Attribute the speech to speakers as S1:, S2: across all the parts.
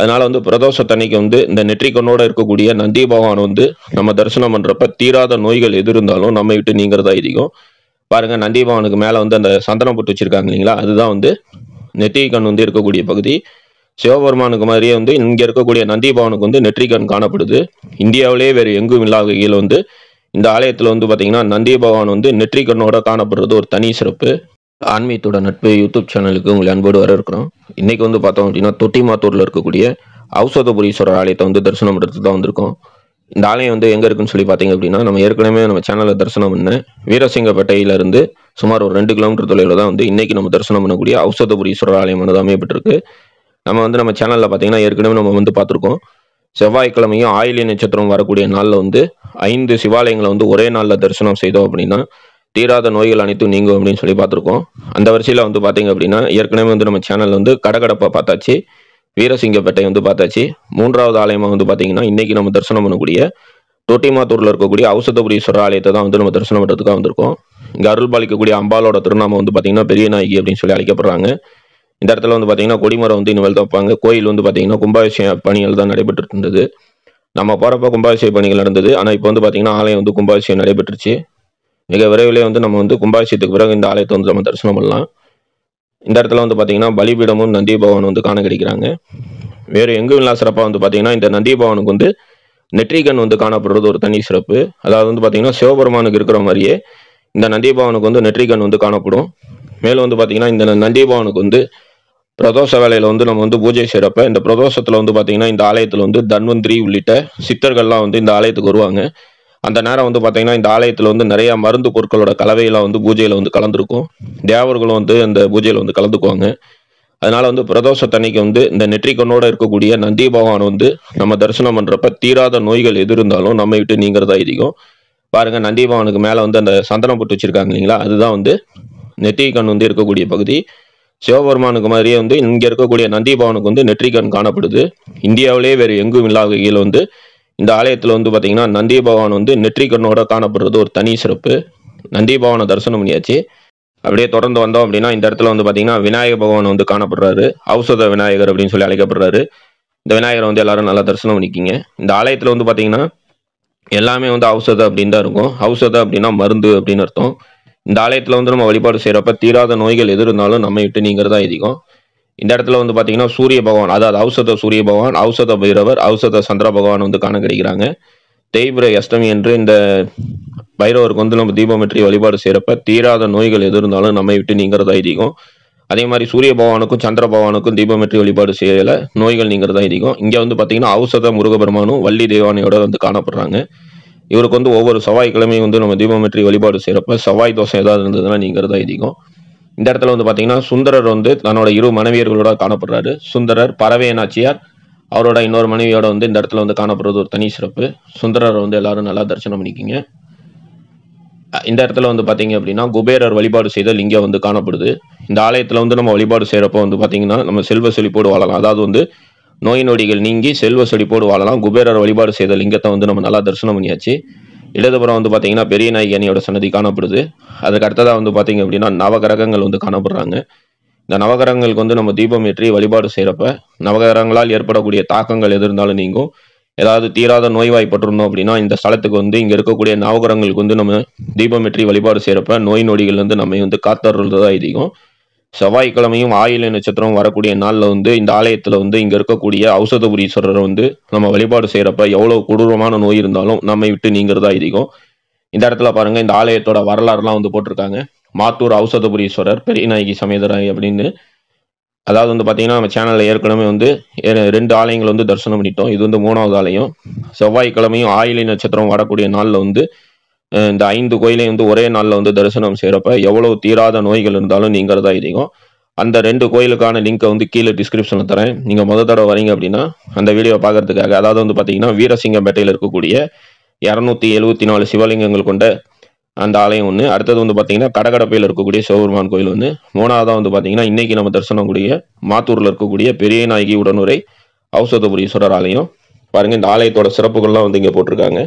S1: அதனால வந்து பிரதோஷத்தன்னைக்கு வந்து இந்த நெற்றிக்கண்ணோட இருக்கக்கூடிய நந்தி பகவான் வந்து நம்ம தரிசனம் பண்றப்ப தீராத நோய்கள் எது இருந்தாலும் நம்ம விட்டு நீங்கிறதா அதிகம் பாருங்க நந்தி பகவானுக்கு மேல வந்து அந்த சந்தனம் போட்டு வச்சிருக்காங்க இல்லைங்களா? அதுதான் வந்து நெற்றிக்கண் வந்து இருக்கக்கூடிய பகுதி. சிவபெருமானுக்கு மாதிரியே வந்து இங்க இருக்கக்கூடிய நந்தி பவனுக்கு வந்து நெற்றிக்கண் காணப்படுது. இந்தியாவிலேயே வேறு எங்கும் இல்லாத வகையில் வந்து இந்த ஆலயத்தில் வந்து பார்த்தீங்கன்னா நந்தி பகவான் வந்து நெற்றிக்கண்ணோட காணப்படுறது ஒரு தனி சிறப்பு. ஆன்மீகத்தோட நட்பு யூடியூப் சேனலுக்கு உங்களை அன்போடு வர இருக்கிறோம் இன்னைக்கு வந்து பார்த்தோம் அப்படின்னா தொட்டிமாத்தூரில் இருக்கக்கூடிய ஔஷதபுரீஸ்வரர் ஆலயத்தை வந்து தரிசனம் பண்ணுறதுக்கு தான் வந்திருக்கோம். இந்த ஆலயம் வந்து எங்கே இருக்குன்னு சொல்லி பார்த்தீங்க அப்படின்னா நம்ம ஏற்கனவே நம்ம சேனலில் தரிசனம் பண்ண வீரசிங்கப்பேட்டையிலிருந்து சுமார் ஒரு ரெண்டு கிலோமீட்டர் தொலைவில் தான் வந்து இன்னைக்கு நம்ம தரிசனம் பண்ணக்கூடிய ஔஷதபுரீஸ்வரர் ஆலயம் வந்து அமையப்பட்டிருக்கு. நம்ம வந்து நம்ம சேனலில் பார்த்தீங்கன்னா ஏற்கனவே நம்ம வந்து பார்த்துருக்கோம். செவ்வாய்க்கிழமையும் ஆயிலிய நட்சத்திரம் வரக்கூடிய நாளில் வந்து ஐந்து சிவாலயங்களை வந்து ஒரே நாளில் தரிசனம் செய்தோம் அப்படின்னா தீராத நோய்கள் அனைத்தும் நீங்கும் அப்படின்னு சொல்லி பார்த்துருக்கோம். அந்த வரிசையில் வந்து பார்த்தீங்க அப்படின்னா ஏற்கனவே வந்து நம்ம சேனல் வந்து கடகடப்பை பார்த்தாச்சு. வீரசிங்கப்பேட்டை வந்து பார்த்தாச்சு. மூன்றாவது ஆலயமாக வந்து பார்த்தீங்கன்னா இன்னைக்கு நம்ம தரிசனம் பண்ணக்கூடிய தொட்டிமாத்தூரில் இருக்கக்கூடிய ஔஷதபுரீஸ்வரர் ஆலயத்தை தான் வந்து நம்ம தரிசனம் பண்ணுறதுக்காக வந்திருக்கோம். இங்கே அருள் பாலிக்கக்கூடிய அம்பாலோட திருநாமம் வந்து பார்த்தீங்கன்னா பெரிய நாயகி அப்படின்னு சொல்லி அழைக்கப்படுறாங்க. இந்த இடத்துல வந்து பார்த்தீங்கன்னா கொடிமரம் வந்து இனிமேல் தான் வைப்பாங்க. கோயில் வந்து பார்த்தீங்கன்னா கும்பாபிஷேக பணிகள் தான் நடைபெற்று இருந்தது. நம்ம போகிறப்ப கும்பாபிஷேக பணிகள் நடந்தது. ஆனால் இப்போ வந்து பார்த்தீங்கன்னா ஆலயம் வந்து கும்பாபிஷேகம் நடைபெற்றுச்சு மிக விரைவிலே வந்து நம்ம வந்து கும்பாபிஷேகத்துக்கு பிறகு இந்த ஆலயத்தை வந்து நம்ம தரிசனம் பண்ணலாம். இந்த இடத்துல வந்து பார்த்தீங்கன்னா பலிபீடமும் நந்தி பவன் வந்து காண கிடைக்கிறாங்க. வேறு எங்கும் இல்லா சிறப்பாக வந்து பார்த்தீங்கன்னா இந்த நந்தி பவனுக்கு வந்து நெற்றிகன் வந்து காணப்படுறது ஒரு தனி சிறப்பு. அதாவது வந்து பார்த்தீங்கன்னா சிவபெருமானுக்கு இருக்கிற மாதிரியே இந்த நந்தி பவனுக்கு வந்து நெற்றிகன் வந்து காணப்படும். மேலும் வந்து பார்த்தீங்கன்னா இந்த நந்தி பவனுக்கு வந்து பிரதோஷ வேலையில் வந்து நம்ம வந்து பூஜை செய்கிறப்ப இந்த பிரதோஷத்தில் வந்து பார்த்தீங்கன்னா இந்த ஆலயத்தில் வந்து தன்வந்திரி உள்ளிட்ட சித்தர்கள்லாம் வந்து இந்த ஆலயத்துக்கு வருவாங்க. அந்த நேரம் வந்து பார்த்தீங்கன்னா இந்த ஆலயத்தில் வந்து நிறைய மருந்து பொருட்களோட கலவையெல்லாம் வந்து பூஜையில் வந்து கலந்துருக்கும். தேவர்களும் வந்து அந்த பூஜையில் வந்து கலந்துக்குவாங்க. அதனால வந்து பிரதோஷத்தன்னைக்கு வந்து இந்த நெற்றிக்கண்ணோட இருக்கக்கூடிய நந்தி பகவான் வந்து நம்ம தரிசனம் பண்ணுறப்ப தீராத நோய்கள் எது இருந்தாலும் நம்ம விட்டு நீங்கிறதா அதிகம் பாருங்க நந்தி பகவானுக்கு மேலே வந்து அந்த சந்தனம் போட்டு வச்சிருக்காங்க இல்லைங்களா? அதுதான் வந்து நெற்றிக்கண் வந்து இருக்கக்கூடிய பகுதி. சிவபெருமானுக்கு மாதிரியே வந்து இங்கே இருக்கக்கூடிய நந்தி பவனுக்கு வந்து நெற்றிக்கண் காணப்படுது. இந்தியாவிலேயே வேறு எங்கும் இல்லாத வகையில் வந்து இந்த ஆலயத்தில் வந்து பார்த்தீங்கன்னா நந்தி பகவான் வந்து நெற்றிக்கண்ணோட காணப்படுறது ஒரு தனி சிறப்பு. நந்தி பகவானை தரிசனம் பண்ணியாச்சு. அப்படியே தொடர்ந்து வந்தோம் அப்படின்னா இந்த இடத்துல வந்து பார்த்தீங்கன்னா விநாயக பகவான் வந்து காணப்படுறாரு. ஔஷத விநாயகர் அப்படின்னு சொல்லி அழைக்கப்படுறாரு. இந்த விநாயகரை வந்து எல்லாரும் நல்லா தரிசனம் பண்ணிக்கிங்க. இந்த ஆலயத்தில் வந்து பார்த்தீங்கன்னா எல்லாமே வந்து ஔஷத அப்படின்னு தான் இருக்கும். ஔஷத அப்படின்னா மருந்து அப்படின்னு அர்த்தம். இந்த ஆலயத்தில் வந்து நம்ம வழிபாடு செய்கிறப்ப தீராத நோய்கள் எது இருந்தாலும் நம்ம விட்டு நீங்கிறதா அதிகம் இந்த இடத்துல வந்து பார்த்தீங்கன்னா சூரிய பகவான் அதாவது ஔஷத சூரிய பகவான் ஔஷத பைரவர் ஔஷத சந்திர பகவான் வந்து காண கிடைக்கிறாங்க. தேய்பிரை அஷ்டமி என்று இந்த பைரவருக்கு வந்து நம்ம தீபமெற்றி வழிபாடு செய்கிறப்ப தீராத நோய்கள் எது இருந்தாலும் நம்மை விட்டு நீங்கிறதா அதிகம் அதே மாதிரி சூரிய பகவானுக்கும் சந்திர பகவானுக்கும் தீபமெற்றி வழிபாடு செய்யல நோய்கள் நீங்கிறதா அதிகம் இங்கே வந்து பார்த்தீங்கன்னா ஔஷத முருகபெருமானும் வள்ளி தேவானையோட வந்து காணப்படுறாங்க. இவருக்கு வந்து ஒவ்வொரு செவ்வாய்க்கிழமையும் வந்து நம்ம தீபமெற்றி வழிபாடு செய்கிறப்ப செவ்வாய் தோசை ஏதாவது இருந்ததுன்னா நீங்கிறதா அதிகம் இந்த இடத்துல வந்து பார்த்தீங்கன்னா சுந்தரர் வந்து தன்னோட இரு மனைவியர்களோட காணப்படுறாரு. சுந்தரர் பறவை நாச்சியார் அவரோட இன்னொரு மனைவியோட வந்து இந்த இடத்துல வந்து காணப்படுறது ஒரு தனி சிறப்பு. சுந்தரர் வந்து எல்லாரும் நல்லா தரிசனம் பண்ணிக்கிங்க. இந்த இடத்துல வந்து பார்த்தீங்க அப்படின்னா குபேரர் வழிபாடு செய்த லிங்கம் வந்து காணப்படுது. இந்த ஆலயத்தில் வந்து நம்ம வழிபாடு செய்கிறப்ப வந்து பார்த்தீங்கன்னா நம்ம செல்வ செழிப்போடு வாழலாம். அதாவது வந்து நோய் நொடிகள் நீங்கி செல்வ செழிப்போடு வாழலாம். குபேரர் வழிபாடு செய்த லிங்கத்தை வந்து நம்ம நல்லா தரிசனம் பண்ணியாச்சு. இடதுபுறம் வந்து பார்த்தீங்கன்னா பெரிய நாயகி அணியோட சன்னதி காணப்படுது. அதுக்கு அடுத்ததாக வந்து பார்த்தீங்க அப்படின்னா நவகிரகங்கள் வந்து காணப்படுறாங்க. இந்த நவகிரகங்களுக்கு வந்து நம்ம தீபம் ஏற்றி வழிபாடு செய்கிறப்ப நவகிரகங்களால் ஏற்படக்கூடிய தாக்கங்கள் எது இருந்தாலும் நீங்கும். ஏதாவது தீராத நோய்வாய்ப்பட்டிருந்தோம் அப்படின்னா இந்த ஸ்தலத்துக்கு வந்து இங்கே இருக்கக்கூடிய நவகிரகங்களுக்கு வந்து நம்ம தீபம் ஏற்றி வழிபாடு செய்கிறப்ப நோய் நொடிகள் வந்து நம்ம வந்து காத்தருள்றதா அதிகம் செவ்வாய்க்கிழமையும் ஆயில நட்சத்திரம் வரக்கூடிய நாளில் வந்து இந்த ஆலயத்தில் வந்து இங்கே இருக்கக்கூடிய ஔஷதபுரீஸ்வரரை வந்து நம்ம வழிபாடு செய்கிறப்ப எவ்வளோ கொடூரமான நோய் இருந்தாலும் நம்மை விட்டு நீங்கிறதா அதிகம் இந்த இடத்துல பாருங்கள் இந்த ஆலயத்தோட வரலாறுலாம் வந்து போட்டிருக்காங்க. மாத்தூர் ஔஷதபுரீஸ்வரர் பெரியநாயகி சமேதராய் அப்படின்னு. அதாவது வந்து பார்த்தீங்கன்னா நம்ம சேனலில் ஏற்கனவே வந்து ரெண்டு ஆலயங்கள் வந்து தரிசனம் பண்ணிட்டோம். இது வந்து மூணாவது ஆலயம். செவ்வாய்க்கிழமையும் ஆயிலை நட்சத்திரம் வரக்கூடிய நாளில் வந்து இந்த ஐந்து கோயிலையும் வந்து ஒரே நாளில் வந்து தரிசனம் செய்கிறப்ப எவ்வளோ தீராத நோய்கள் இருந்தாலும் நீங்கிறதா அதிகம் அந்த ரெண்டு கோயிலுக்கான லிங்கை வந்து கீழே டிஸ்கிரிப்ஷனில் தரேன். நீங்கள் முத தடவை வரீங்க அப்படின்னா அந்த வீடியோ பார்க்கறதுக்காக அதாவது வந்து பார்த்தீங்கன்னா வீரசிங்கம்பேட்டையில் இருக்கக்கூடிய இரநூத்தி எழுபத்தி நாலு சிவலிங்கங்கள் கொண்ட அந்த ஆலயம் ஒன்று அடுத்தது வந்து பார்த்தீங்கன்னா கடகடப்பையில் இருக்கக்கூடிய சிவபெருமான் கோயில் ஒன்று மூணாவதாக வந்து பார்த்தீங்கன்னா இன்றைக்கி நம்ம தரிசனம் கூடிய மாத்தூரில் இருக்கக்கூடிய பெரிய நாயகி உடனுரை ஔசதபுரீஸ்வரர் ஆலயம். பாருங்கள் இந்த ஆலயத்தோட சிறப்புகள்லாம் வந்து இங்கே போட்டிருக்காங்க.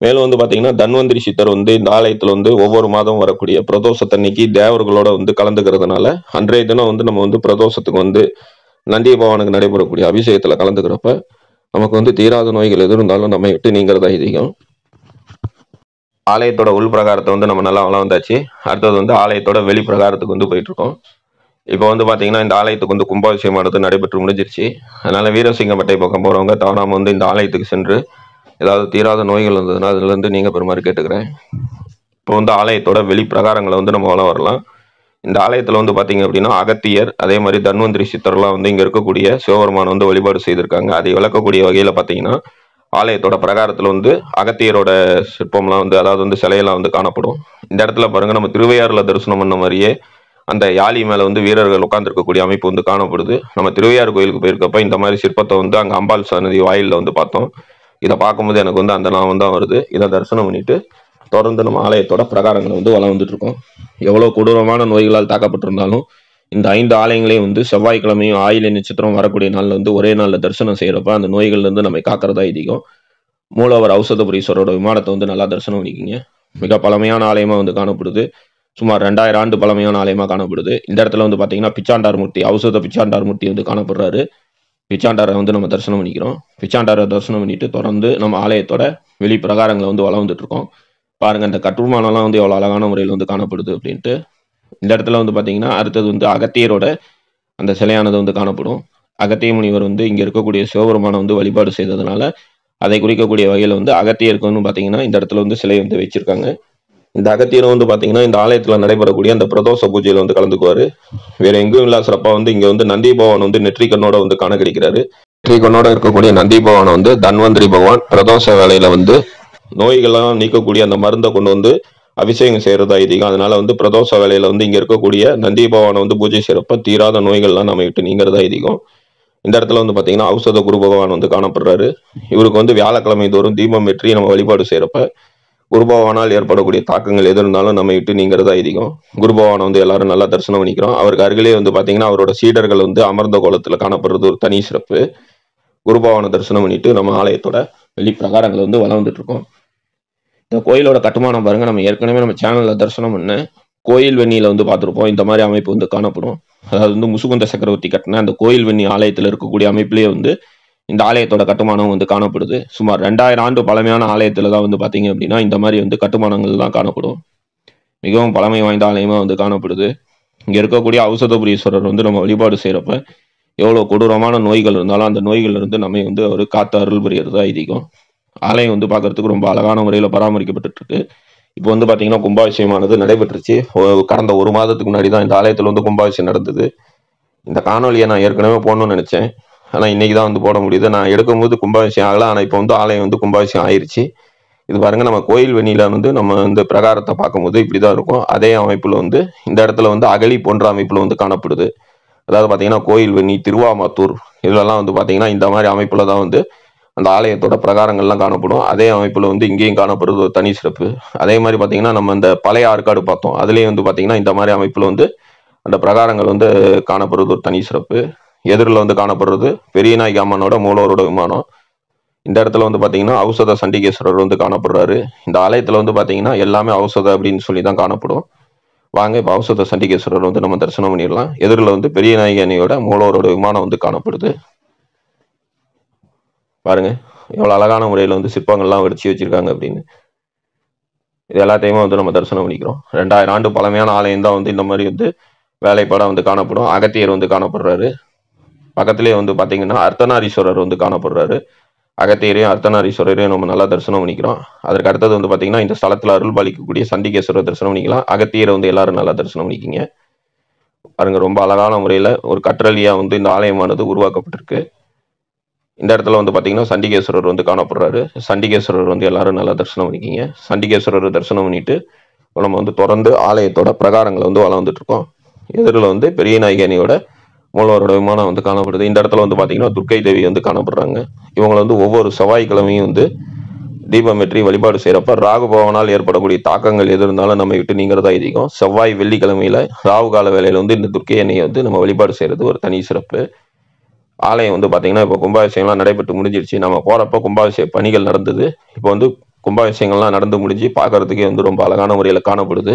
S1: மேலும் வந்து பார்த்தீங்கன்னா தன்வந்திரி சித்தர் வந்து இந்த ஆலயத்தில் வந்து ஒவ்வொரு மாதம் வரக்கூடிய பிரதோஷத்தன்னைக்கு தேவர்களோட வந்து கலந்துக்கிறதுனால அன்றைய தினம் வந்து நம்ம வந்து பிரதோஷத்துக்கு வந்து நந்தி பவானுக்கு நடைபெறக்கூடிய அபிஷேகத்தில் கலந்துக்கிறப்ப நமக்கு வந்து தீராத நோய்கள் எது இருந்தாலும் நம்ம விட்டு நீங்கிறதா அதிகம் ஆலயத்தோட உள் பிரகாரத்தை வந்து நம்ம நல்லா வளர்ந்தாச்சு. அடுத்தது வந்து ஆலயத்தோட வெளி பிரகாரத்துக்கு வந்து போயிட்டு இருக்கோம் இப்போ வந்து பார்த்தீங்கன்னா இந்த ஆலயத்துக்கு வந்து கும்பாபிஷேகமானது நடைபெற்று முடிஞ்சிருச்சு. அதனால வீரசிங்கப்பட்டை பக்கம் போகிறவங்க தவறாமல் வந்து இந்த ஆலயத்துக்கு சென்று ஏதாவது தீராத நோய்கள் இருந்ததுன்னா அதுலேருந்து நீங்கள் பெருமாறு கேட்டுக்கிறேன். இப்போ வந்து ஆலயத்தோட வெளிப்பிரகாரங்களை வந்து நம்ம வளம் வரலாம். இந்த ஆலயத்தில் வந்து பார்த்தீங்க அப்படின்னா அகத்தியர் அதே மாதிரி தன்வந்திரி சித்தர்லாம் வந்து இங்கே இருக்கக்கூடிய சிவபெருமான் வந்து வழிபாடு செய்திருக்காங்க. அதை விளக்கக்கூடிய வகையில் பார்த்தீங்கன்னா ஆலயத்தோட பிரகாரத்தில் வந்து அகத்தியரோட சிற்பம்லாம் வந்து அதாவது வந்து சிலையெல்லாம் வந்து காணப்படும். இந்த இடத்துல பாருங்க நம்ம திருவையாறுல தரிசனம் பண்ண மாதிரியே அந்த யாழி மேலே வந்து வீரர்கள் உட்காந்துருக்கக்கூடிய அமைப்பு வந்து காணப்படுது. நம்ம திருவையாறு கோயிலுக்கு போயிருக்கப்ப இந்த மாதிரி சிற்பத்தை வந்து அங்கே அம்பாள் சன்னதி வாயிலில் வந்து பார்த்தோம். இதை பார்க்கும்போது எனக்கு வந்து அந்த நாமம் தான் வருது. இதை தரிசனம் பண்ணிட்டு தொடர்ந்து நம்ம ஆலயத்தோட பிரகாரங்களை வந்து வளம் வந்துட்டு இருக்கோம் எவ்வளோ கொடூரமான நோய்களால் தாக்கப்பட்டிருந்தாலும் இந்த ஐந்து ஆலயங்களையும் வந்து செவ்வாய்க்கிழமையும் ஆயில நட்சத்திரம் வரக்கூடிய நாளில் வந்து ஒரே நாளில் தரிசனம் செய்கிறப்ப அந்த நோய்கள்லேருந்து நம்மை காக்கிறதா அதிகம் மூலவர் ஔஷதபுரீஸ்வரோட விமானத்தை வந்து நல்லா தரிசனம் பண்ணிக்கிங்க. மிக பழமையான ஆலயமாக வந்து காணப்படுது. சுமார் ரெண்டாயிரம் ஆண்டு பழமையான ஆலயமாக காணப்படுது. இந்த இடத்துல வந்து பார்த்தீங்கன்னா பிச்சாண்டார் மூர்த்தி ஔஷத பிச்சாண்டார் மூர்த்தி வந்து காணப்படுறாரு. பிச்சாண்டாரை வந்து நம்ம தரிசனம் பண்ணிக்கிறோம். பிச்சாண்டாரை தரிசனம் பண்ணிட்டு தொடர்ந்து நம்ம ஆலயத்தோட வெளி பிரகாரங்களை வந்து வளம் வந்துட்டு இருக்கோம் பாருங்க அந்த கட்டுமானம்லாம் வந்து எவ்வளோ அழகான முறையில் வந்து காணப்படுது அப்படின்ட்டு. இந்த இடத்துல வந்து பார்த்தீங்கன்னா அடுத்தது வந்து அகத்தியரோட அந்த சிலையானது வந்து காணப்படும். அகத்திய முனிவர் வந்து இங்கே இருக்கக்கூடிய சிவபெருமானை வந்து வழிபாடு செய்ததுனால அதை குறிக்கக்கூடிய வகையில் வந்து அகத்தியருக்கு வந்து பார்த்தீங்கன்னா இந்த இடத்துல வந்து சிலை வந்து வச்சிருக்காங்க. இந்த அகத்தியரும் வந்து பார்த்தீங்கன்னா இந்த ஆலயத்தில் நடைபெறக்கூடிய அந்த பிரதோஷ பூஜையில் வந்து கலந்துக்குவார். வேற எங்கேயும் இல்லா சிறப்பாக வந்து இங்கே வந்து நந்தி பகவான் வந்து நெற்றிக்கண்ணோட வந்து காண கிடைக்கிறாரு நெற்றிக்கண்ணோட இருக்கக்கூடிய நந்தி பகவானை வந்து தன்வந்திரி பகவான் பிரதோஷ வேலையில வந்து நோய்கள்லாம் நீக்கக்கூடிய அந்த மருந்தை கொண்டு வந்து அபிஷேகம் செய்யறதா ஐதீகம். அதனால வந்து பிரதோஷ வேலையில வந்து இங்க இருக்கக்கூடிய நந்தி பகவானை வந்து பூஜை செய்யறப்ப தீராத நோய்கள்லாம் நம்ம விட்டு நீங்கிறதா ஐதீகம். இந்த இடத்துல வந்து பாத்தீங்கன்னா ஔஷத குரு பகவான் வந்து காணப்படுறாரு. இவருக்கு வந்து வியாழக்கிழமை தோறும் தீபம் வெற்றி நம்ம வழிபாடு செய்யறப்ப குருபவானால் ஏற்படக்கூடிய தாக்கங்கள் எது இருந்தாலும் நம்ம விட்டு நீங்கிறது அதிகம் குருபவானை வந்து எல்லாரும் நல்லா தரிசனம் பண்ணிக்கிறோம். அவருக்கு அருகிலே வந்து பார்த்தீங்கன்னா அவரோட சீடர்கள் வந்து அமர்ந்த கோலத்தில் காணப்படுறது ஒரு தனி சிறப்பு. குருபவானை தரிசனம் பண்ணிட்டு நம்ம ஆலயத்தோட வெளி பிரகாரங்களை வந்து வளர்ந்துட்டு இருக்கோம் இந்த கோயிலோட கட்டுமானம் பாருங்க. நம்ம ஏற்கனவே நம்ம சேனல்ல தரிசனம் பண்ண கோயில் வெண்ணியில வந்து பார்த்துருப்போம் இந்த மாதிரி அமைப்பு வந்து காணப்படும். அதாவது வந்து முசுகுந்த சக்கரவர்த்தி கட்டின அந்த கோயில் வெண்ணி ஆலயத்தில் இருக்கக்கூடிய அமைப்பிலேயே வந்து இந்த ஆலயத்தோட கட்டுமானம் வந்து காணப்படுது. சுமார் ரெண்டாயிரம் ஆண்டு பழமையான ஆலயத்தில் தான் வந்து பார்த்தீங்க அப்படின்னா இந்த மாதிரி வந்து கட்டுமானங்கள் தான் காணப்படும். மிகவும் பழமை வாய்ந்த ஆலயமாக வந்து காணப்படுது. இங்கே இருக்கக்கூடிய அவசதபுரீஸ்வரர் வந்து நம்ம வழிபாடு செய்கிறப்ப எவ்வளோ கொடூரமான நோய்கள் இருந்தாலும் அந்த நோய்கள் இருந்து நம்மை வந்து அவர் காத்து அருள் புரியறது ஐதீகம். ஆலயம் வந்து பார்க்கறதுக்கு ரொம்ப அழகான முறையில் பராமரிக்கப்பட்டு இருக்கு இப்போ வந்து பார்த்தீங்கன்னா கும்பாபிஷேகமானது நடைபெற்றுச்சு. கடந்த ஒரு மாதத்துக்கு முன்னாடி தான் இந்த ஆலயத்தில் வந்து கும்பாபிஷேகம் நடந்தது. இந்த காணொலியை நான் ஏற்கனவே போகணும்னு நினச்சேன். ஆனால் இன்னைக்கு தான் வந்து போட முடியுது. நான் எடுக்கும்போது கும்பாபிஷேகம் ஆகலை. ஆனால் இப்போ வந்து ஆலயம் வந்து கும்பாபிஷேகம் ஆயிடுச்சு இது பாருங்க நம்ம கோயில் வெளியில் வந்து நம்ம வந்து பிரகாரத்தை பார்க்கும்போது இப்படி தான் இருக்கும். அதே அமைப்பில் வந்து இந்த இடத்துல வந்து அகழி போன்ற அமைப்பில் வந்து காணப்படுது. அதாவது பார்த்தீங்கன்னா கோயில் வெண்ணி திருவாமாத்தூர் இதுலலாம் வந்து பார்த்தீங்கன்னா இந்த மாதிரி அமைப்பில் தான் வந்து அந்த ஆலயத்தோட பிரகாரங்கள்லாம் காணப்படும். அதே அமைப்பில் வந்து இங்கேயும் காணப்படுறது ஒரு தனி சிறப்பு. அதே மாதிரி பார்த்தீங்கன்னா நம்ம இந்த பழைய ஆற்காடு பார்த்தோம். அதுலேயும் வந்து பார்த்தீங்கன்னா இந்த மாதிரி அமைப்பில் வந்து அந்த பிரகாரங்கள் வந்து காணப்படுறது ஒரு தனி சிறப்பு. எதிரில் வந்து காணப்படுறது பெரிய நாயகி அம்மனோட மூலவரோட விமானம். இந்த இடத்துல வந்து பார்த்தீங்கன்னா ஔஷத சண்டிகேஸ்வரர் வந்து காணப்படுறாரு. இந்த ஆலயத்தில் வந்து பார்த்தீங்கன்னா எல்லாமே ஔஷத அப்படின்னு சொல்லி தான் காணப்படும். வாங்க இப்போ ஔஷத சண்டிகேஸ்வரர் வந்து நம்ம தரிசனம் பண்ணிடலாம். எதிரில் வந்து பெரிய நாயகி அணியோட மூலவரோட விமானம் வந்து காணப்படுது. பாருங்க எவ்வளோ அழகான முறையில் வந்து சிற்பங்கள்லாம் வெடிச்சு வச்சிருக்காங்க அப்படின்னு. இது எல்லாத்தையுமே வந்து நம்ம தரிசனம் பண்ணிக்கிறோம். ரெண்டாயிரம் ஆண்டு பழமையான ஆலயம் தான் வந்து இந்த மாதிரி வந்து வேலைப்பாடாக வந்து காணப்படும். அகத்தியர் வந்து காணப்படுறாரு. பக்கத்துலேயே வந்து பார்த்தீங்கன்னா அர்த்தநாரீஸ்வரர் வந்து காணப்படுறாரு. அகத்தியரையும் அர்த்தநாரீஸ்வரரையும் நம்ம நல்லா தரிசனம் பண்ணிக்கிறோம். அதற்கு அடுத்தது வந்து பார்த்தீங்கன்னா இந்த ஸ்தலத்தில் அருள் பாலிக்கக்கூடிய சண்டிகேஸ்வரர் தரிசனம் பண்ணிக்கலாம். அகத்தியரை வந்து எல்லாரும் நல்லா தரிசனம் பண்ணிக்கிங்க. பாருங்க ரொம்ப அழகான முறையில் ஒரு கற்றலியாக வந்து இந்த ஆலயமானது உருவாக்கப்பட்டிருக்கு. இந்த இடத்துல வந்து பார்த்தீங்கன்னா சண்டிகேஸ்வரர் வந்து காணப்படுறாரு. சண்டிகேஸ்வரர் வந்து எல்லாரும் நல்லா தரிசனம் பண்ணிக்கிங்க. சண்டிகேஸ்வரர் தரிசனம் பண்ணிட்டு நம்ம வந்து தொடர்ந்து ஆலயத்தோட பிரகாரங்களை வந்து வளர்ந்துட்டு இருக்கோம். எதிரில் வந்து பெரிய நாயகனியோட மூலவரோட விமானம் வந்து காணப்படுது. இந்த இடத்துல வந்து பார்த்தீங்கன்னா துர்க்கை தேவி வந்து காணப்படுறாங்க. இவங்களை வந்து ஒவ்வொரு செவ்வாய்க்கிழமையும் வந்து தீபம் வெற்றி வழிபாடு செய்கிறப்ப ராகு பவனால் ஏற்படக்கூடிய தாக்கங்கள் எது இருந்தாலும் நம்ம விட்டு நீங்கிறதா அதிகம் செவ்வாய் வெள்ளிக்கிழமையில ராகு கால வேலையில் வந்து இந்த துர்க்கை எண்ணெயை வந்து நம்ம வழிபாடு செய்கிறது ஒரு தனி சிறப்பு. ஆலயம் வந்து பார்த்தீங்கன்னா இப்போ கும்பாபிஷேகம்லாம் நடைபெற்று முடிஞ்சிருச்சு. நம்ம போகிறப்ப கும்பாபிஷேக பணிகள் நடந்தது. இப்போ வந்து கும்பாபிஷேகங்கள்லாம் நடந்து முடிஞ்சு பார்க்கறதுக்கே வந்து ரொம்ப அழகான முறையில் காணப்படுது.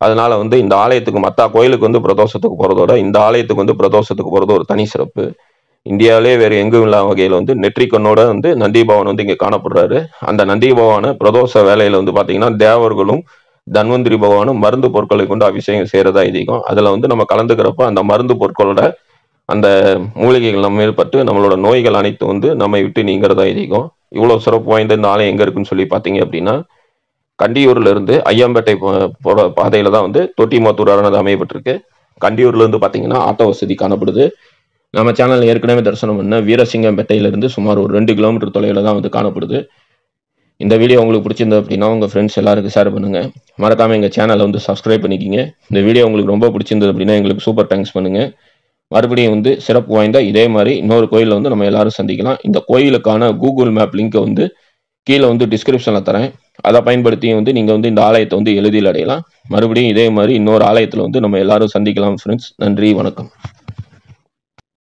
S1: அதனால வந்து இந்த ஆலயத்துக்கு மற்ற கோயிலுக்கு வந்து பிரதோஷத்துக்கு போகிறதோட இந்த ஆலயத்துக்கு வந்து பிரதோஷத்துக்கு போகிறது ஒரு தனி சிறப்பு. இந்தியாவிலே வேறு எங்கும் இல்லாத வகையில் வந்து நெற்றிக்கண்ணோட வந்து நந்திபவன் வந்து இங்கே காணப்படுறாரு. அந்த நந்திபவான பிரதோஷ வேலையில் வந்து பார்த்தீங்கன்னா தேவர்களும் தன்வந்திரி பகவானும் மருந்து பொருட்களை கொண்டு அபிஷேகம் செய்கிறதா ஐதீகம். அதில் வந்து நம்ம கலந்துக்கிறப்ப அந்த மருந்து பொருட்களோட அந்த மூலிகைகள் நம்ம மேற்பட்டு நம்மளோட நோய்கள் அனைத்தும் வந்து நம்மை விட்டு நீங்கிறதா ஐதீகம். இவ்வளோ சிறப்பு வாய்ந்த இந்த ஆலயம் எங்கே இருக்குன்னு சொல்லி பார்த்தீங்க அப்படின்னா கண்டியூர்ல இருந்து ஐயம்பேட்டை போற பாதையில தான் வந்து தொட்டிமாத்தூர் அரணது அமையப்பட்டிருக்கு. கண்டியூர்ல இருந்து பாத்தீங்கன்னா ஆட்டோ வசதி காணப்படுது. நம்ம சேனல் ஏற்கனவே தரிசனம் பண்ண வீரசிங்கம்பேட்டையில இருந்து சுமார் ஒரு ரெண்டு கிலோமீட்டர் தொலைவில் தான் வந்து காணப்படுது. இந்த வீடியோ உங்களுக்கு பிடிச்சிருந்தது அப்படின்னா உங்கள் ஃப்ரெண்ட்ஸ் எல்லாருக்கும் ஷேர் பண்ணுங்க. மறக்காமல் எங்கள் சேனலை வந்து சப்ஸ்கிரைப் பண்ணிக்கிங்க. இந்த வீடியோ உங்களுக்கு ரொம்ப பிடிச்சிருந்தது அப்படின்னா எங்களுக்கு சூப்பர் தேங்க்ஸ் பண்ணுங்கள் மறுபடியும் வந்து சிறப்பு வாய்ந்த இதே மாதிரி இன்னொரு கோயிலில் வந்து நம்ம எல்லாரும் சந்திக்கலாம். இந்த கோயிலுக்கான கூகுள் மேப் லிங்க்கை வந்து கீழே வந்து டிஸ்கிரிப்ஷனில் தரேன். அதை பயன்படுத்தி வந்து நீங்கள் வந்து இந்த ஆலயத்தை வந்து எளிதில் அடையலாம். மறுபடியும் இதே மாதிரி இன்னொரு ஆலயத்தில் வந்து நம்ம எல்லாரும் சந்திக்கலாம் ஃப்ரெண்ட்ஸ் நன்றி வணக்கம்.